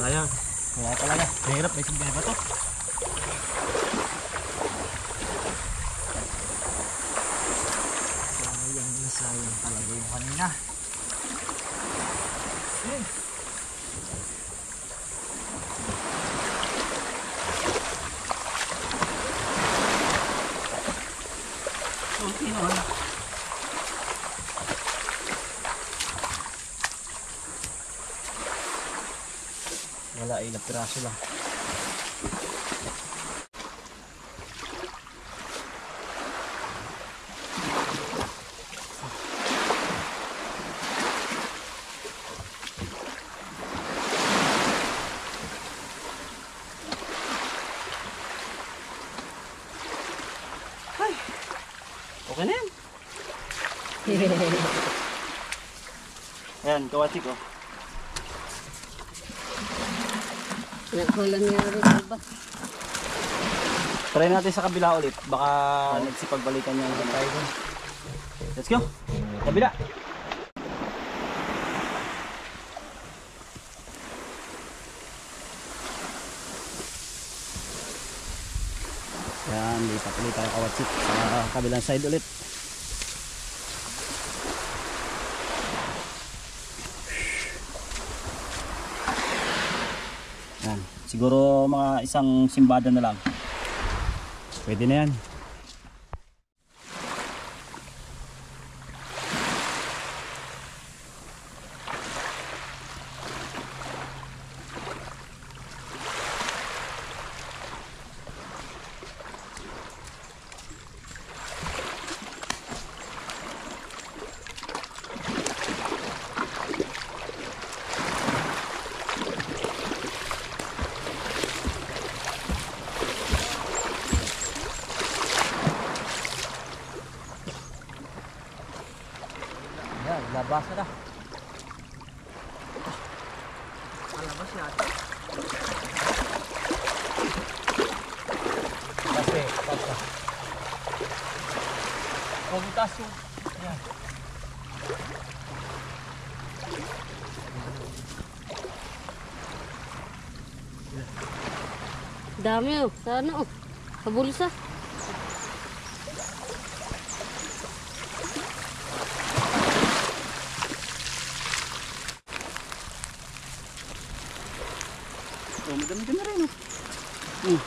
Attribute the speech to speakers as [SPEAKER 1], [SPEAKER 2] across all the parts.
[SPEAKER 1] lại không dạ tao lấy
[SPEAKER 2] đây. Nè đắp đây không dài
[SPEAKER 1] quá tốt.
[SPEAKER 2] Wala, ilang piraso lang.
[SPEAKER 1] Okay na yan. Ayan, kawati ko.
[SPEAKER 3] Nagkulang niya rin?
[SPEAKER 1] Try natin sa kabila ulit. Baka nagsipagbalikan niya yung tayo dun. Let's go. Kabila. Yan, lipat ulit tayo kawatsik sa kabilang side ulit. Yan. Siguro mga isang simbada na lang. Pwede na yan.
[SPEAKER 2] Yan, labas na na.
[SPEAKER 1] Alabas yata.
[SPEAKER 2] Kasi, basta.
[SPEAKER 1] Pagbutas yung... Yan.
[SPEAKER 3] Dami oh. Sa ano
[SPEAKER 1] na rin. Oh. Hmm.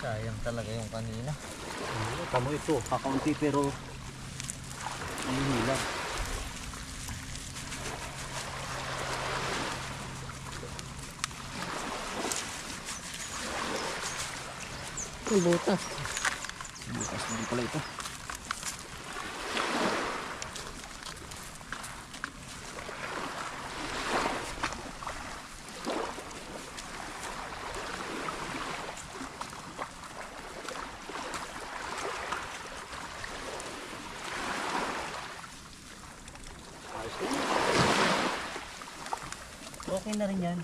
[SPEAKER 2] Sayang talaga yung kanina.
[SPEAKER 1] Tamo ito, kakaunti pero nanihila.
[SPEAKER 3] Ang butas.
[SPEAKER 1] Bukas na rin pala ito. Okay na rin yan.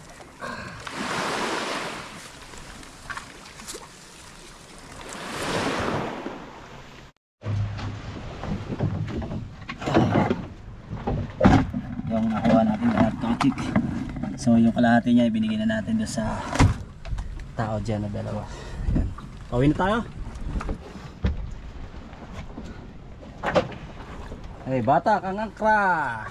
[SPEAKER 1] yung nakuha natin lahat tochik so yung kalahati niya ibinigay na natin doon sa tao dyan na dalawa. Ayan. pauwi na tayo. Hey bata kang angkra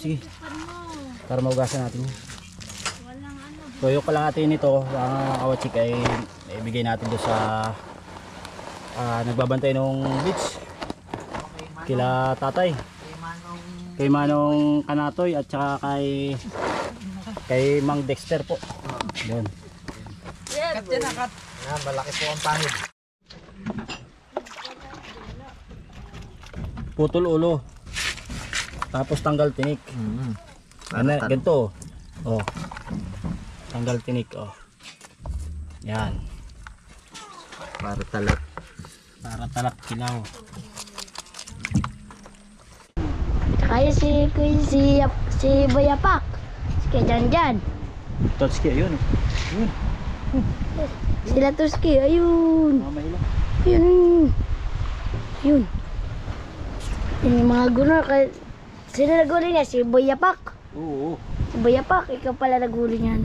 [SPEAKER 1] sige. Para maugasan natin yun. So yung kalahati nito, ang kawachik ay ibigay natin doon sa ah, nagbabantay ng beach. Kila tatay. Kay Manong Kanatoy at saka kay kay Mang Dexter po. Yun.
[SPEAKER 2] Na, malaki po ang pahid.
[SPEAKER 1] Putol ulo. Tapos tanggal tinik.
[SPEAKER 2] Mm.
[SPEAKER 1] Ano, ganito. Oh. Tanggal tinik, oh. Yan.
[SPEAKER 2] Para talat.
[SPEAKER 1] Para talak kilaw.
[SPEAKER 4] Kaya si Kuya si, si Bayapak. Si Kuya Janjan.
[SPEAKER 1] Totski, ayun. oh. Yun.
[SPEAKER 4] Sila Tuski. Ayun. Ayun. Ayun. Yun yung mga gunor. Kaya, sino naguli niya? Si Bayapak.
[SPEAKER 1] Oo. oo.
[SPEAKER 4] Si Bayapak. Ikaw pala naguli niyan.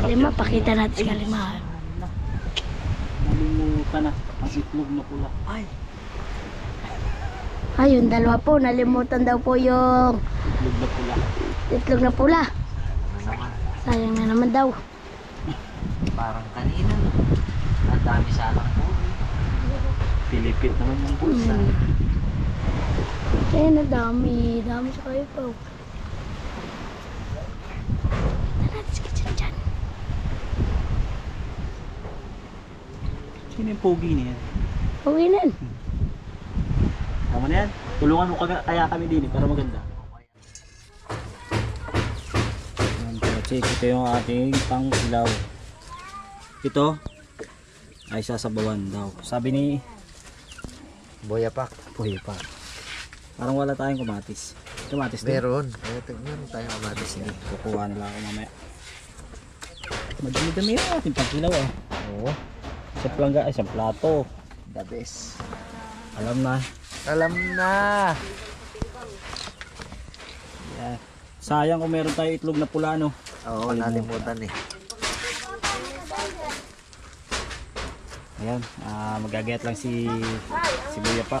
[SPEAKER 4] Kalima,
[SPEAKER 1] yan.
[SPEAKER 4] pakita natin si Kalima.
[SPEAKER 1] Nalimutan na. Ang itlog na pula. Ay.
[SPEAKER 4] Ayun, dalawa po. Nalimutan daw po yung
[SPEAKER 1] Itlog na pula.
[SPEAKER 4] itlog na pula.
[SPEAKER 2] Naman.
[SPEAKER 4] Sayang na naman daw.
[SPEAKER 2] Parang kanina. Ang dami sanang po.
[SPEAKER 1] Pilipit naman yung bulsa.
[SPEAKER 4] Hmm. Ayun, na dami. Dami sa kayo po. Natin si Kuya Janjan.
[SPEAKER 1] Sino yung pogi niya?
[SPEAKER 4] Uwi na. yan.
[SPEAKER 1] Tama na yan. Tulungan mo kaya kami din eh, para maganda. Yan po, check. Ito yung ating pangsilaw. Ito ay sasabawan daw. Sabi ni
[SPEAKER 2] Boyapak.
[SPEAKER 1] Pa. Parang wala tayong kamatis. Kamatis din.
[SPEAKER 2] Meron. Kaya tignan tayo kamatis niya.
[SPEAKER 1] Kukuha na lang ako mamaya. Madami-dami yung ating pangsilaw ah.
[SPEAKER 2] Oo.
[SPEAKER 1] Sa plangga, ay sa plato.
[SPEAKER 2] The best.
[SPEAKER 1] Alam na.
[SPEAKER 2] Alam na.
[SPEAKER 1] Yan. Sayang kung meron tayo itlog na pula no.
[SPEAKER 2] Oo, nalimutan eh.
[SPEAKER 1] Ayan, ah magagayat lang si si Buya pa.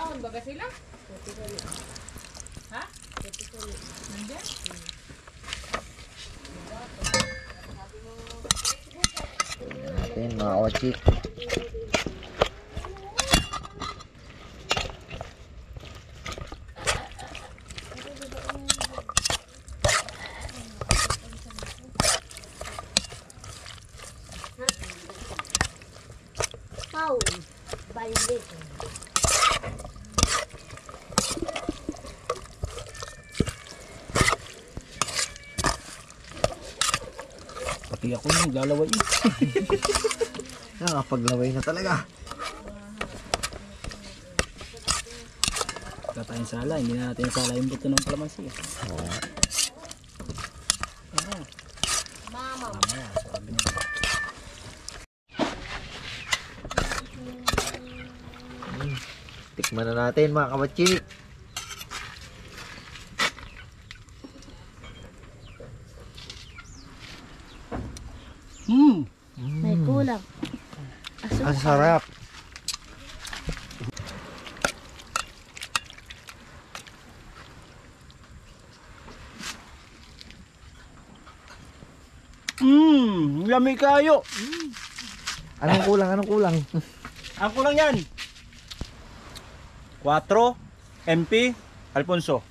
[SPEAKER 2] Supat. Tingnan natin mga ochik.
[SPEAKER 1] Yung lalaway.
[SPEAKER 2] Nakapaglaway na talaga.
[SPEAKER 1] Wala tayong sala, hindi na natin sala yung buto ng kalamansi.
[SPEAKER 2] Oo.
[SPEAKER 1] Mamaya, sabi niya.
[SPEAKER 2] Tikman na natin mga kabachik.
[SPEAKER 1] Hmm,
[SPEAKER 4] May kulang.
[SPEAKER 2] Ang sarap.
[SPEAKER 1] hmm, yummy kayo.
[SPEAKER 2] Anong kulang? Anong kulang?
[SPEAKER 1] Ang kulang yan. 4, MP, Alfonso.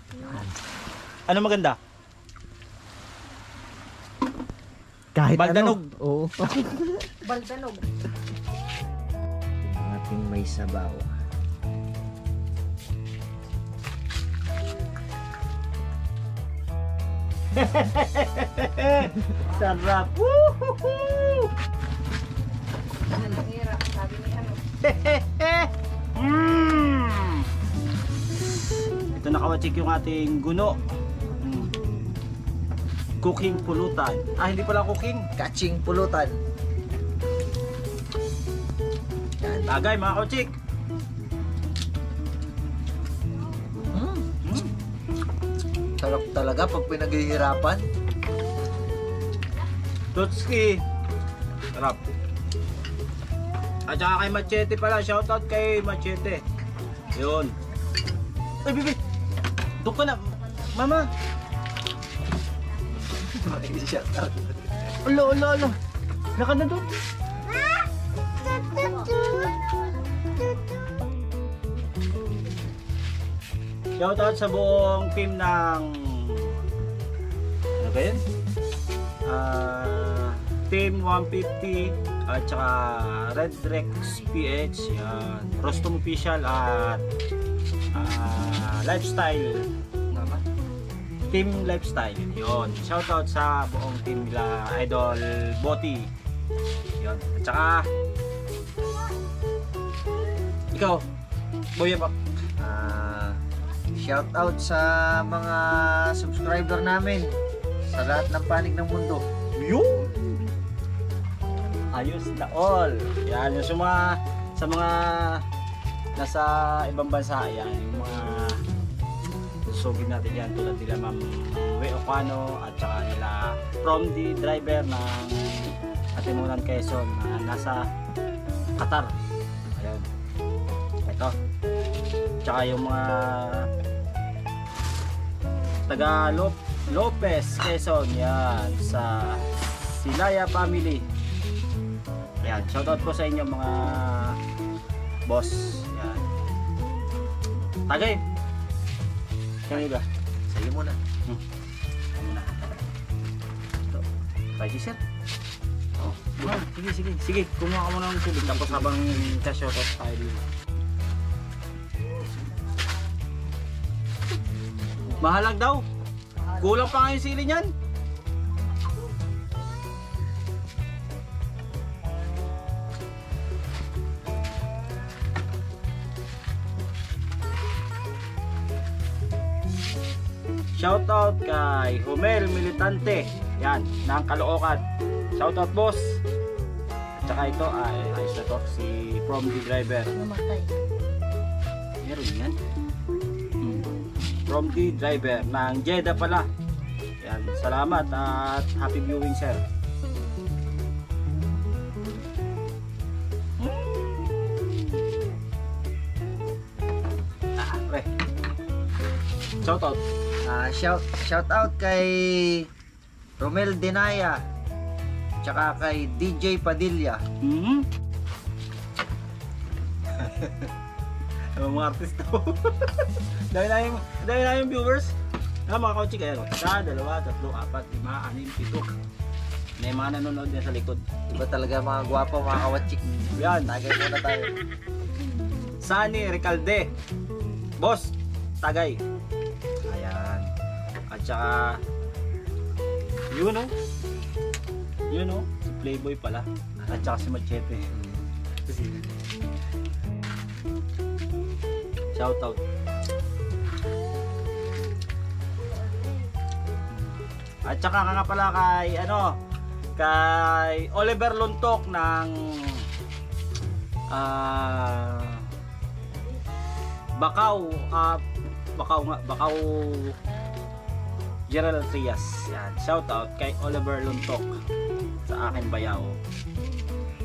[SPEAKER 1] Ano maganda?
[SPEAKER 2] Kahit
[SPEAKER 1] Baldanog.
[SPEAKER 2] ano. Oo.
[SPEAKER 3] Baldanog.
[SPEAKER 2] May sabaw.
[SPEAKER 1] Sarap. Woohoo! Mm. Ito nakawachik yung ating guno. Mm. Cooking pulutan. Ah, hindi pala cooking.
[SPEAKER 2] Catching pulutan.
[SPEAKER 1] Tagay mga kawachik.
[SPEAKER 2] Mm.
[SPEAKER 1] Mm.
[SPEAKER 2] Sarap talaga pag pinaghihirapan.
[SPEAKER 1] Tutski. Sarap. At saka kay Machete pala. Shoutout kay Machete. Yun. Ay, bibi. Doon ka na. Mama.
[SPEAKER 2] Shout out.
[SPEAKER 1] Alo, alo, alo. Naka na doon. Shoutout sa buong team ng ano ba yun? Ah, team 150 at saka Red Rex PH yan. Rostom Official at ah, Lifestyle naman. Team Lifestyle yon. Shoutout sa buong team nila Idol Boti yon. At saka ikaw Boy pa
[SPEAKER 2] Ah, shout out sa mga subscriber namin sa lahat ng panig ng mundo.
[SPEAKER 1] Yun! Ayos na all. Yan, yung sa mga, sa mga nasa ibang bansa, yan, yung mga susugin natin yan tulad nila Ma'am Way Ocano at saka nila from the driver ng Atimunan Quezon na nasa Qatar. Ayun. Ito. Tsaka yung mga taga Lop Lopez Quezon. Yan sa Silaya family. Yan shoutout po sa inyo mga boss. Yan. Tagay! Kami ba?
[SPEAKER 2] Sige muna.
[SPEAKER 1] ano na ito kay sir. Oh sige sige. Sige kumuha ka muna ng tubig. Tapos habang ka shoutout tayo dito mahalag daw kulang pa nga yung sili niyan Shoutout kay Homel Militante. Yan, ng Caloocan. Shoutout boss. At saka ito ay ayos na to si From the Driver.
[SPEAKER 4] Namatay.
[SPEAKER 1] Meron yan. From the Driver ng Jeddah pala. Yan, salamat at happy viewing sir. Ah, pre. Shoutout.
[SPEAKER 2] Ah, shout shout out kay Romel Denaya. Tsaka kay DJ Padilla.
[SPEAKER 1] Hmm? Ang mga artista ko. dahil na yung, dahil na yung viewers. Ah, mga kauchi kayo. Isa, dalawa, tatlo, apat, lima, anim, pito. May mga nanonood na sa likod.
[SPEAKER 2] Iba talaga mga gwapo, mga kawachik.
[SPEAKER 1] Yan.
[SPEAKER 2] Tagay muna tayo.
[SPEAKER 1] Sunny Recalde. Boss, tagay. Ayan. At saka, yun o. Yun o. Si Playboy pala. At saka si Machete. Shout out. At saka ka nga pala kay ano, kay Oliver Luntok ng ah Bakaw, ah Bakaw nga, Bakaw Gerald Trias. Yan, shout out kay Oliver Luntok sa aking bayaw.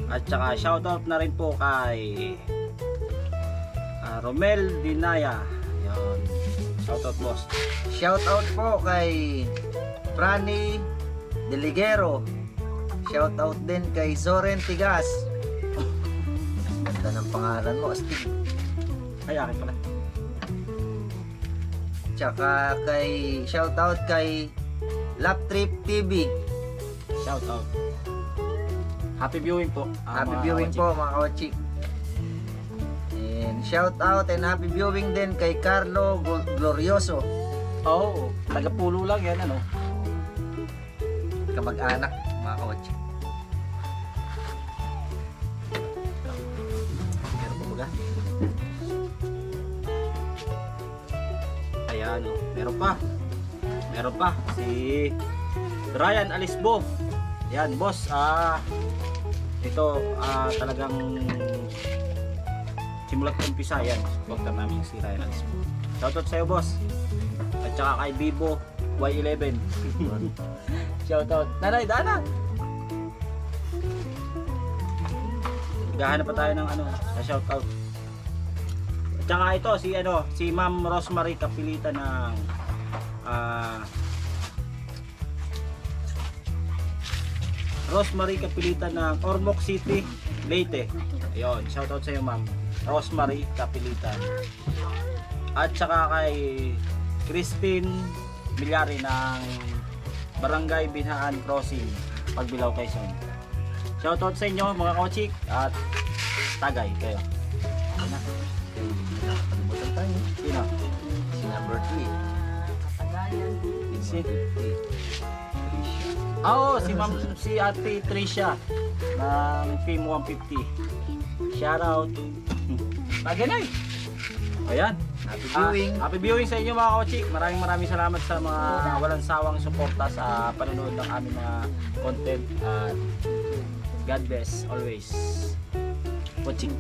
[SPEAKER 1] At saka shout out na rin po kay Romel Dinaya. Yan. Shout out boss.
[SPEAKER 2] Shout out po kay Prani Deligero. Shout out din kay Zoren Tigas. Ganda ng pangalan mo, Astig.
[SPEAKER 1] Ay, akin pala.
[SPEAKER 2] Tsaka kay shout out kay Lap Trip TV.
[SPEAKER 1] Shout out. Happy viewing po. ah,
[SPEAKER 2] Happy viewing po mga kawachik. Shout out and happy viewing din kay Carlo Gl- Glorioso.
[SPEAKER 1] Oo, oh, taga-pulo lang yan ano.
[SPEAKER 2] kamag-anak, mga kawatsi. Meron pa baga?
[SPEAKER 1] Ayan, oh. meron pa. Meron pa. Si Ryan Alisbo. Yan, boss. Ah, ito ah, talagang simulat umpisa yan. Supporter namin si Alisbo. Shoutout sa'yo, boss. At saka kay Bibo Y11. Shoutout. Nanay, Dana! Gahanap pa tayo ng ano, na shoutout. At saka ito, si ano, si Ma'am Rosemary Kapilitan ng ah Rosemary Kapilitan ng Ormoc City, Leyte. Ayun, shoutout sa iyo ma'am. Rosemary Kapilitan. At saka kay Christine Milyari ng Barangay Binhaan Crossing, Pagbilaw, Quezon. Shoutout sa inyo mga kochik at tagay kayo. Ayun na.
[SPEAKER 2] Kalimutan tayo.
[SPEAKER 1] Sino?
[SPEAKER 2] Si number 3.
[SPEAKER 1] Si?
[SPEAKER 2] 150.
[SPEAKER 1] Ah, Oo, si Ma'am si Ate Tricia ng Team 150. Shout out. Taganay. Ayan.
[SPEAKER 2] Happy
[SPEAKER 1] Ah,
[SPEAKER 2] viewing.
[SPEAKER 1] happy viewing sa inyo mga kochik. Maraming maraming salamat sa mga walang sawang suporta sa panonood ng aming mga content. At God bless always. Kochik.